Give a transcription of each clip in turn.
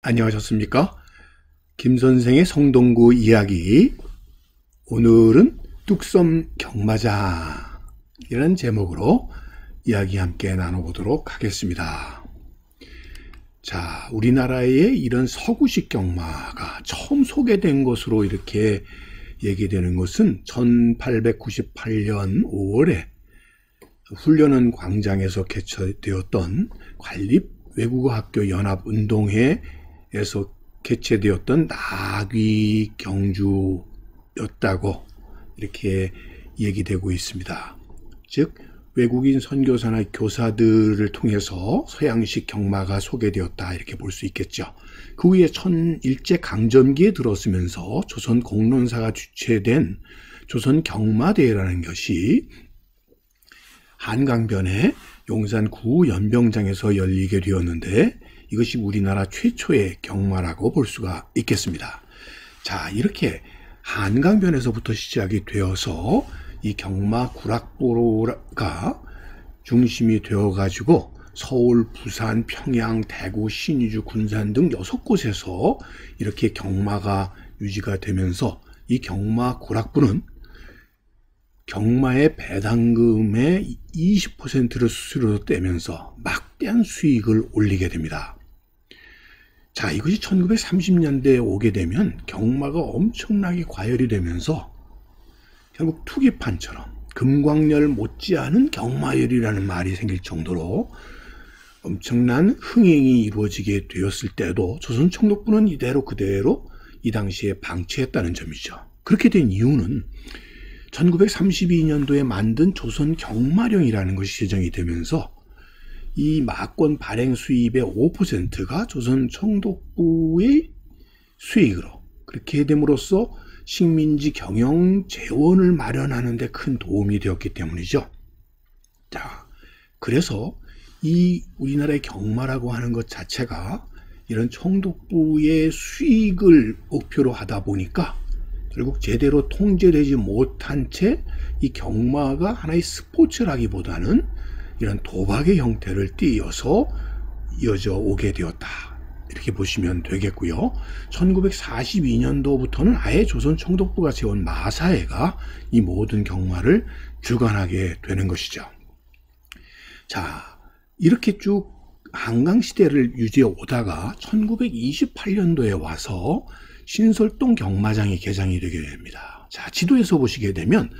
안녕하셨습니까? 김선생의 성동구 이야기. 오늘은 뚝섬 경마장이라는 제목으로 이야기 함께 나눠보도록 하겠습니다. 자, 우리나라에 이런 서구식 경마가 처음 소개된 것으로 이렇게 얘기되는 것은 1898년 5월에 훈련은 광장에서 개최되었던 관립 외국어학교 연합운동회 에서 개최되었던 나귀 경주였다고 이렇게 얘기되고 있습니다. 즉 외국인 선교사나 교사들을 통해서 서양식 경마가 소개되었다 이렇게 볼 수 있겠죠. 그 후에 천 일제 강점기에 들었으면서 조선 공론사가 주최된 조선 경마대회라는 것이 한강변의 용산 구 연병장에서 열리게 되었는데 이것이 우리나라 최초의 경마라고 볼 수가 있겠습니다. 자, 이렇게 한강변에서부터 시작이 되어서 이 경마 구락보로가 중심이 되어 가지고 서울, 부산, 평양, 대구, 신의주, 군산 등 여섯 곳에서 이렇게 경마가 유지가 되면서 이 경마 구락부는 경마의 배당금의 20%를 수수료로 떼면서 막대한 수익을 올리게 됩니다. 자, 이것이 1930년대에 오게 되면 경마가 엄청나게 과열이 되면서 결국 투기판처럼 금광열 못지않은 경마열이라는 말이 생길 정도로 엄청난 흥행이 이루어지게 되었을 때도 조선 총독부는 이대로 그대로 이 당시에 방치했다는 점이죠. 그렇게 된 이유는 1932년도에 만든 조선 경마령이라는 것이 제정이 되면서 이 마권 발행 수입의 5%가 조선 총독부의 수익으로 그렇게 됨으로써 식민지 경영 재원을 마련하는 데 큰 도움이 되었기 때문이죠. 자, 그래서 이 우리나라의 경마라고 하는 것 자체가 이런 총독부의 수익을 목표로 하다 보니까 결국 제대로 통제되지 못한 채 이 경마가 하나의 스포츠라기보다는 이런 도박의 형태를 띄어서 이어져 오게 되었다. 이렇게 보시면 되겠고요. 1942년도부터는 아예 조선 총독부가 세운 마사회가 이 모든 경마를 주관하게 되는 것이죠. 자, 이렇게 쭉 한강 시대를 유지해 오다가 1928년도에 와서 신설동 경마장이 개장이 되게 됩니다. 자, 지도에서 보시게 되면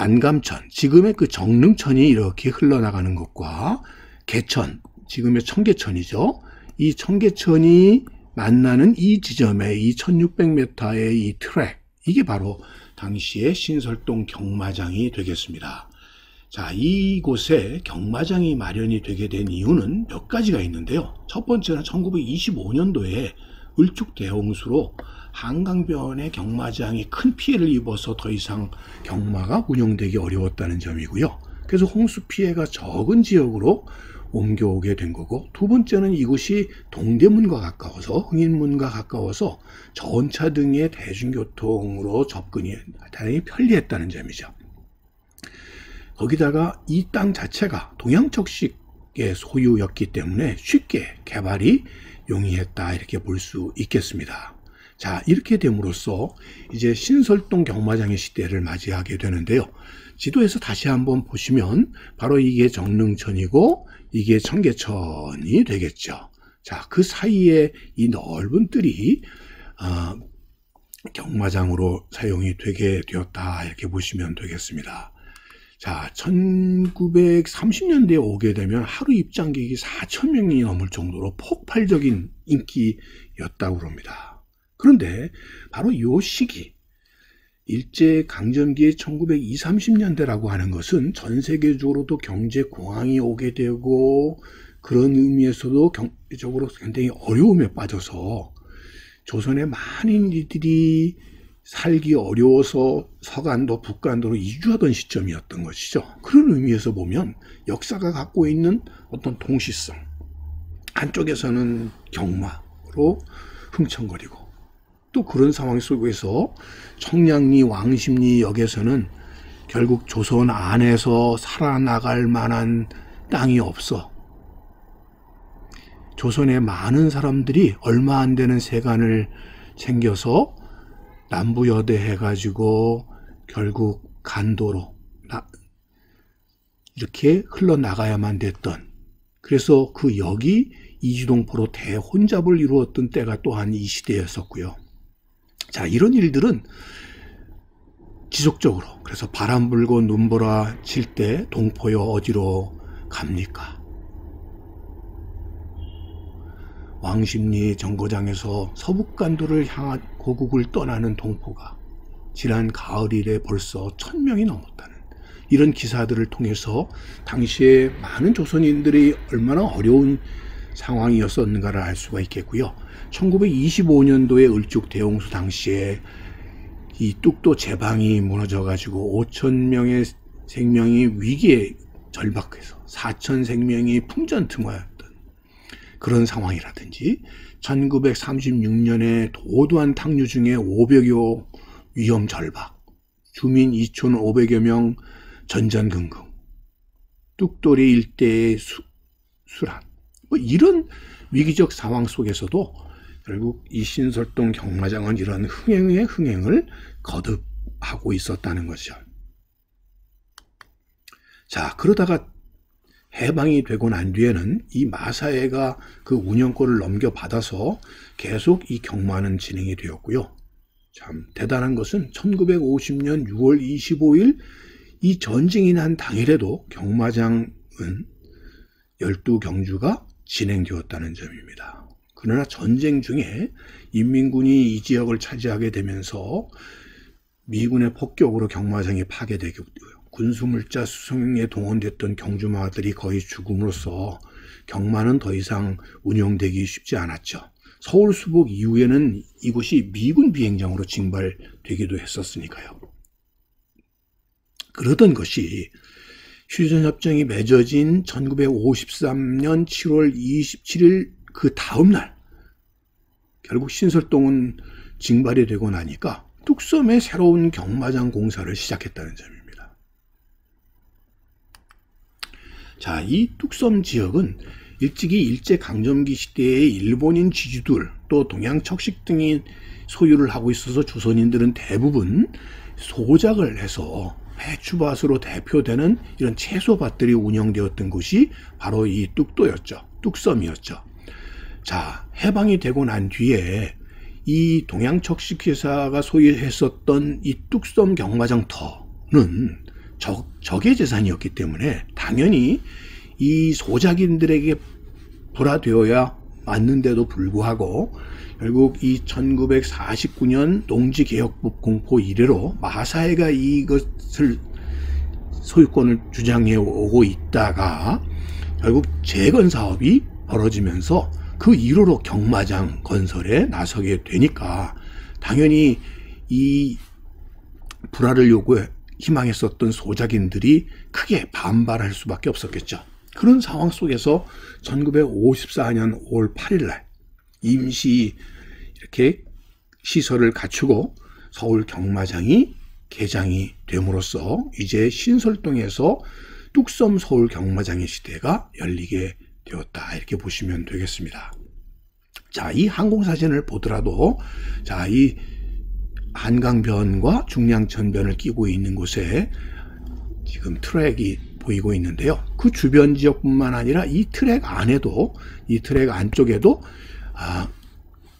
안감천, 지금의 그 정릉천이 이렇게 흘러나가는 것과 개천, 지금의 청계천이죠. 이 청계천이 만나는 이 지점에 이 1600m의 이 트랙, 이게 바로 당시의 신설동 경마장이 되겠습니다. 자, 이곳에 경마장이 마련이 되게 된 이유는 몇 가지가 있는데요. 첫 번째는 1925년도에 을축대홍수로 한강변의 경마장이 큰 피해를 입어서 더 이상 경마가 운영되기 어려웠다는 점이고요. 그래서 홍수 피해가 적은 지역으로 옮겨오게 된 거고 두 번째는 이곳이 동대문과 가까워서 흥인문과 가까워서 전차 등의 대중교통으로 접근이 다행히 편리했다는 점이죠. 거기다가 이 땅 자체가 동양척식의 소유였기 때문에 쉽게 개발이 용이했다 이렇게 볼 수 있겠습니다. 자, 이렇게 됨으로써 이제 신설동 경마장의 시대를 맞이하게 되는데요. 지도에서 다시 한번 보시면 바로 이게 정릉천이고 이게 청계천이 되겠죠. 자, 그 사이에 이 넓은 뜰이 어, 경마장으로 사용이 되게 되었다 이렇게 보시면 되겠습니다. 자, 1930년대에 오게 되면 하루 입장객이 4천 명이 넘을 정도로 폭발적인 인기였다고 합니다. 그런데 바로 이 시기 일제 강점기의 1920, 30년대라고 하는 것은 전 세계적으로도 경제 공황이 오게 되고 그런 의미에서도 경제적으로 굉장히 어려움에 빠져서 조선의 많은 이들이 살기 어려워서 서간도 북간도로 이주하던 시점이었던 것이죠. 그런 의미에서 보면 역사가 갖고 있는 어떤 동시성 한쪽에서는 경마로 흥청거리고 또 그런 상황 속에서 청량리 왕십리 역에서는 결국 조선 안에서 살아나갈 만한 땅이 없어 조선의 많은 사람들이 얼마 안 되는 세간을 챙겨서 남부여대 해가지고 결국 간도로 이렇게 흘러나가야만 됐던 그래서 그 역이 이주동포로 대혼잡을 이루었던 때가 또한 이 시대였었고요. 자 이런 일들은 지속적으로 그래서 바람 불고 눈보라 칠 때 동포여 어디로 갑니까? 왕십리 정거장에서 서북간도를 향한 고국을 떠나는 동포가 지난 가을 이래 벌써 천명이 넘었다는 이런 기사들을 통해서 당시에 많은 조선인들이 얼마나 어려운 상황이었었는가를 알 수가 있겠고요. 1925년도에 을죽 대홍수 당시에 이 뚝도 제방이 무너져 가지고 5천 명의 생명이 위기에 절박해서 4천 생명이 풍전등화였던 그런 상황이라든지 1936년에 도도한 탕류 중에 500여 위험 절박, 주민 2,500여 명 전전긍긍, 뚝도리 일대의 수, 수란, 뭐 이런 위기적 상황 속에서도 결국 이 신설동 경마장은 이런 흥행의 흥행을 거듭하고 있었다는 것이죠. 자, 그러다가 해방이 되고 난 뒤에는 이 마사회가 그 운영권을 넘겨받아서 계속 이 경마는 진행이 되었고요. 참 대단한 것은 1950년 6월 25일 이 전쟁이 난 당일에도 경마장은 12경주가 진행되었다는 점입니다. 그러나 전쟁 중에 인민군이 이 지역을 차지하게 되면서 미군의 폭격으로 경마장이 파괴되고 군수물자 수송에 동원됐던 경주마들이 거의 죽음으로써 경마는 더 이상 운영되기 쉽지 않았죠. 서울 수복 이후에는 이곳이 미군 비행장으로 징발되기도 했었으니까요. 그러던 것이 휴전협정이 맺어진 1953년 7월 27일 그 다음날 결국 신설동은 징발이 되고 나니까 뚝섬에 새로운 경마장 공사를 시작했다는 점입니다. 자, 이 뚝섬 지역은 일찍이 일제강점기 시대의 일본인 지주들 또 동양 척식 등이 소유를 하고 있어서 조선인들은 대부분 소작을 해서 배추밭으로 대표되는 이런 채소밭들이 운영되었던 곳이 바로 이 뚝도였죠. 뚝섬이었죠. 자, 해방이 되고 난 뒤에 이 동양척식회사가 소유했었던 이 뚝섬 경마장터는 적, 적의 재산이었기 때문에 당연히 이 소작인들에게 불화되어야 맞는데도 불구하고 결국 이 1949년 농지개혁법 공포 이래로 마사회가 이것을 소유권을 주장해 오고 있다가 결국 재건 사업이 벌어지면서 그 1호로 경마장 건설에 나서게 되니까 당연히 이 불화를 요구해 희망했었던 소작인들이 크게 반발할 수밖에 없었겠죠. 그런 상황 속에서 1954년 5월 8일 날 임시 이렇게 시설을 갖추고 서울 경마장이 개장이 됨으로써 이제 신설동에서 뚝섬 서울 경마장의 시대가 열리게 되었다. 이렇게 보시면 되겠습니다. 자, 이 항공사진을 보더라도 자, 이 한강변과 중량천변을 끼고 있는 곳에 지금 트랙이 보이고 있는데요. 그 주변 지역뿐만 아니라 이 트랙 안에도 이 트랙 안쪽에도 아,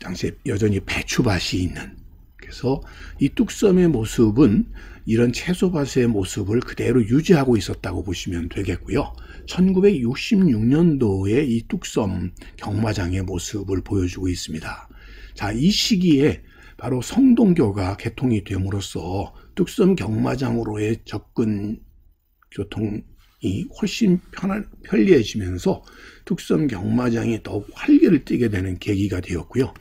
당시에 여전히 배추밭이 있는 그래서 이 뚝섬의 모습은 이런 채소밭의 모습을 그대로 유지하고 있었다고 보시면 되겠고요. 1966년도에 이 뚝섬 경마장의 모습을 보여주고 있습니다. 자, 이 시기에 바로 성동교가 개통이 됨으로써 뚝섬 경마장으로의 접근 교통 이 훨씬 편한, 편리해지면서 뚝섬 경마장이 더욱 활기를 띠게 되는 계기가 되었고요.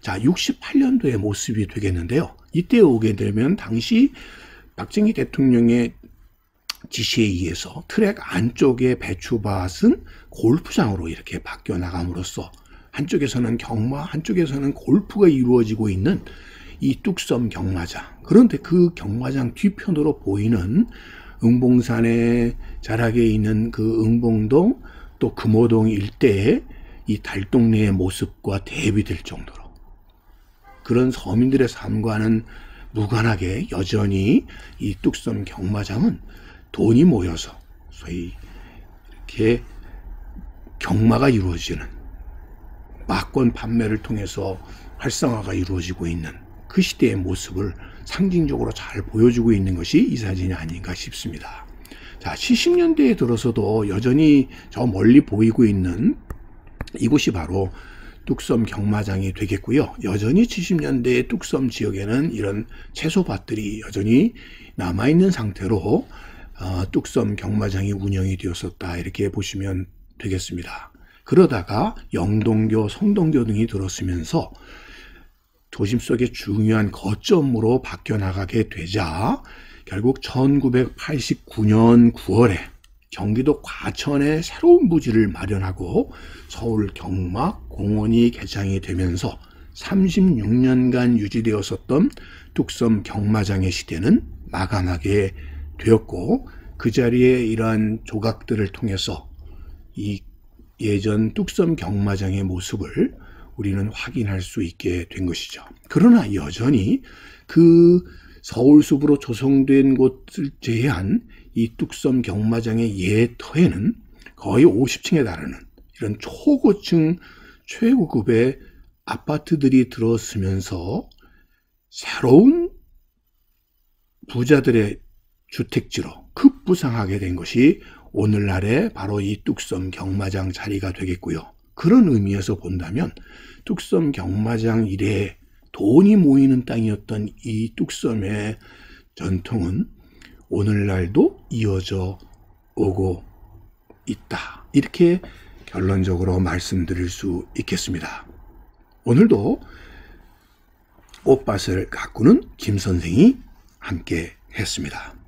자, 68년도의 모습이 되겠는데요. 이때 오게 되면 당시 박정희 대통령의 지시에 의해서 트랙 안쪽의 배추밭은 골프장으로 이렇게 바뀌어 나감으로써 한쪽에서는 경마, 한쪽에서는 골프가 이루어지고 있는 이 뚝섬 경마장. 그런데 그 경마장 뒤편으로 보이는 응봉산의 자락에 있는 그 응봉동 또 금호동 일대에 이 달동네의 모습과 대비될 정도로 그런 서민들의 삶과는 무관하게 여전히 이 뚝섬 경마장은 돈이 모여서 소위 이렇게 경마가 이루어지는 막권 판매를 통해서 활성화가 이루어지고 있는 그 시대의 모습을 상징적으로 잘 보여주고 있는 것이 이 사진이 아닌가 싶습니다. 자, 70년대에 들어서도 여전히 저 멀리 보이고 있는 이곳이 바로 뚝섬 경마장이 되겠고요. 여전히 70년대 뚝섬 지역에는 이런 채소밭들이 여전히 남아있는 상태로 어, 뚝섬 경마장이 운영이 되었었다 이렇게 보시면 되겠습니다. 그러다가 영동교, 성동교 등이 들었으면서 도심 속의 중요한 거점으로 바뀌어 나가게 되자 결국 1989년 9월에 경기도 과천에 새로운 부지를 마련하고 서울 경막 공원이 개장이 되면서 36년간 유지되었었던 뚝섬 경마장의 시대는 마감하게 되었고 그 자리에 이러한 조각들을 통해서 이 예전 뚝섬 경마장의 모습을 우리는 확인할 수 있게 된 것이죠. 그러나 여전히 그 서울 숲으로 조성된 곳을 제외한 이 뚝섬 경마장의 예터에는 거의 50층에 달하는 이런 초고층 최고급의 아파트들이 들어서면서 새로운 부자들의 주택지로 급부상하게 된 것이 오늘날의 바로 이 뚝섬 경마장 자리가 되겠고요. 그런 의미에서 본다면 뚝섬 경마장 이래 돈이 모이는 땅이었던 이 뚝섬의 전통은 오늘날도 이어져 오고 있다. 이렇게 결론적으로 말씀드릴 수 있겠습니다. 오늘도 꽃밭을 가꾸는 김 선생이 함께 했습니다.